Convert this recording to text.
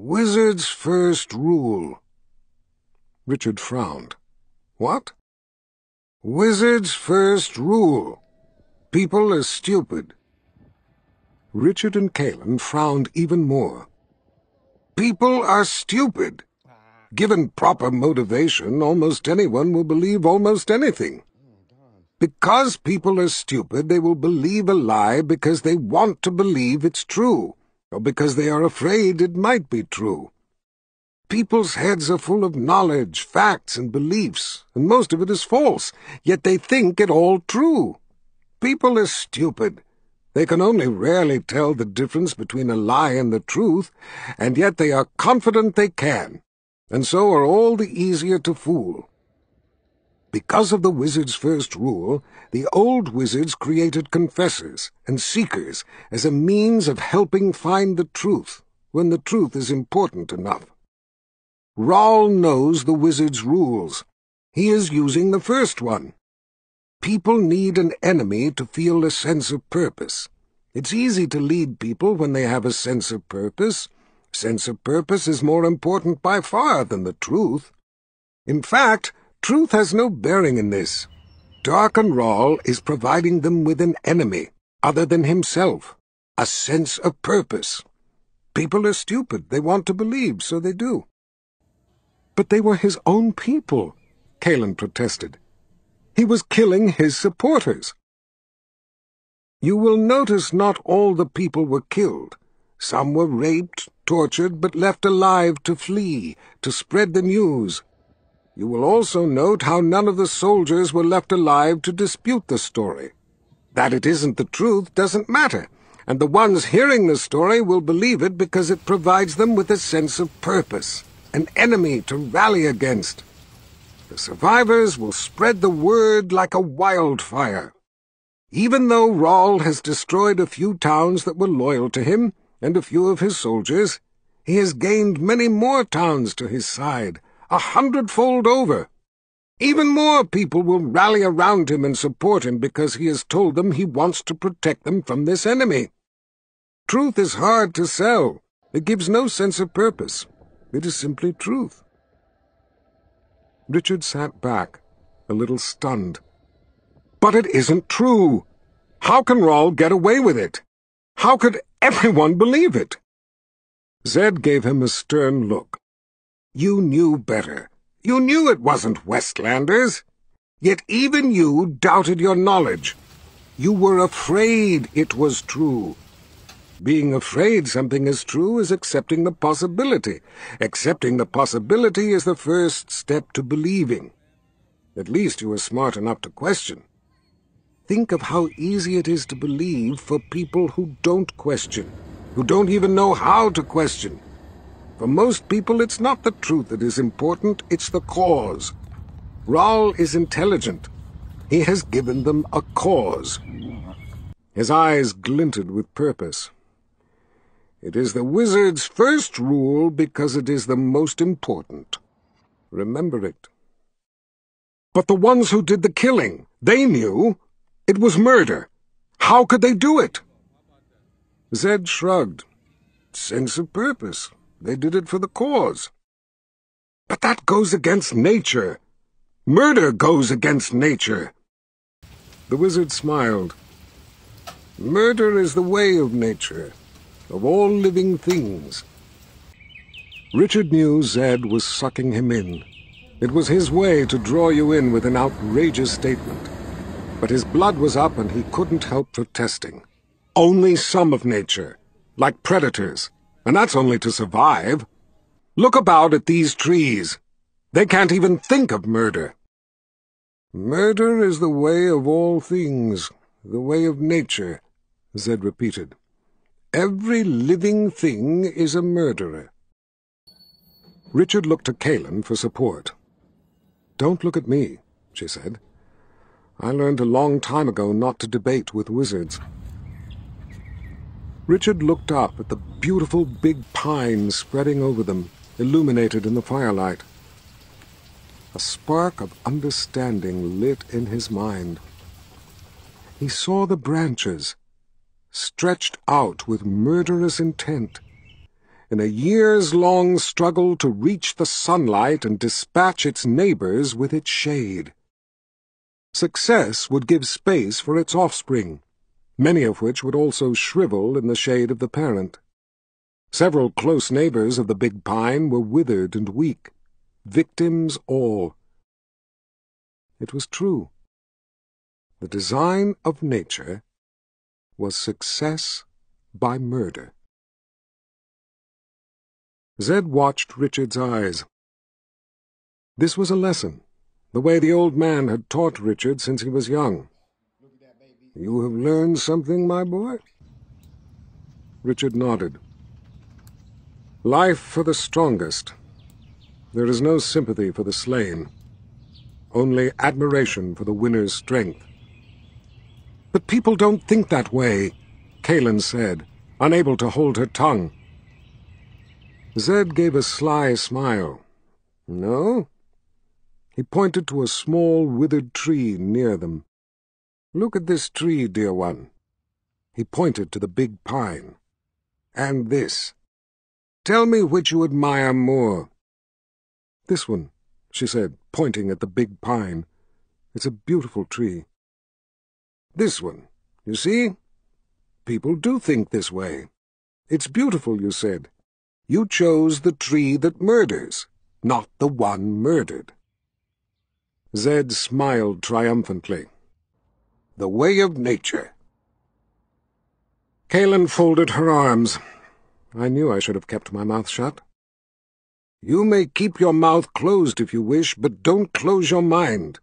wizard's first rule. Richard frowned. What? Wizard's first rule. People are stupid. Richard and Kahlan frowned even more. People are stupid. Given proper motivation, almost anyone will believe almost anything. Because people are stupid, they will believe a lie because they want to believe it's true, or because they are afraid it might be true. People's heads are full of knowledge, facts, and beliefs, and most of it is false, yet they think it all true. People are stupid. They can only rarely tell the difference between a lie and the truth, and yet they are confident they can, and so are all the easier to fool. Because of the wizard's first rule, the old wizards created confessors and seekers as a means of helping find the truth when the truth is important enough. Rahl knows the wizard's rules. He is using the first one. People need an enemy to feel a sense of purpose. It's easy to lead people when they have a sense of purpose. Sense of purpose is more important by far than the truth. In fact, Truth has no bearing in this. Darken Rahl is providing them with an enemy, other than himself, a sense of purpose. People are stupid. They want to believe, so they do. But they were his own people, Kahlan protested. He was killing his supporters. You will notice not all the people were killed. Some were raped, tortured, but left alive to flee, to spread the news, you will also note how none of the soldiers were left alive to dispute the story. That it isn't the truth doesn't matter, and the ones hearing the story will believe it because it provides them with a sense of purpose, an enemy to rally against. The survivors will spread the word like a wildfire. Even though Rahl has destroyed a few towns that were loyal to him, and a few of his soldiers, he has gained many more towns to his side, a hundredfold over. Even more people will rally around him and support him because he has told them he wants to protect them from this enemy. Truth is hard to sell. It gives no sense of purpose. It is simply truth. Richard sat back, a little stunned. But it isn't true. How can Rahl get away with it? How could everyone believe it? Zedd gave him a stern look. You knew better. You knew it wasn't Westlanders. Yet even you doubted your knowledge. You were afraid it was true. Being afraid something is true is accepting the possibility. Accepting the possibility is the first step to believing. At least you were smart enough to question. Think of how easy it is to believe for people who don't question, who don't even know how to question. For most people, it's not the truth that is important, it's the cause. Rahl is intelligent. He has given them a cause. His eyes glinted with purpose. It is the wizard's first rule because it is the most important. Remember it. But the ones who did the killing, they knew. It was murder. How could they do it? Zedd shrugged. Sense of purpose. They did it for the cause. But that goes against nature. Murder goes against nature. The wizard smiled. Murder is the way of nature, of all living things. Richard knew Zedd was sucking him in. It was his way to draw you in with an outrageous statement. But his blood was up and he couldn't help protesting. Only some of nature, like predators, and that's only to survive. Look about at these trees. They can't even think of murder. Murder is the way of all things, the way of nature, Zedd repeated. Every living thing is a murderer. Richard looked to Kahlan for support. Don't look at me, she said. I learned a long time ago not to debate with wizards. Richard looked up at the beautiful big pines spreading over them, illuminated in the firelight. A spark of understanding lit in his mind. He saw the branches, stretched out with murderous intent, in a years-long struggle to reach the sunlight and dispatch its neighbors with its shade. Success would give space for its offspring, many of which would also shrivel in the shade of the parent. Several close neighbors of the big pine were withered and weak, victims all. It was true. The design of nature was success by murder. Zedd watched Richard's eyes. This was a lesson, the way the old man had taught Richard since he was young. You have learned something, my boy? Richard nodded. Life for the strongest. There is no sympathy for the slain. Only admiration for the winner's strength. But people don't think that way, Kahlan said, unable to hold her tongue. Zedd gave a sly smile. No? He pointed to a small, withered tree near them. Look at this tree, dear one. He pointed to the big pine. And this. Tell me which you admire more. This one, she said, pointing at the big pine. It's a beautiful tree. This one, you see? People do think this way. It's beautiful, you said. You chose the tree that murders, not the one murdered. Zedd smiled triumphantly. The way of nature. Kahlan folded her arms. I knew I should have kept my mouth shut. You may keep your mouth closed if you wish, but don't close your mind.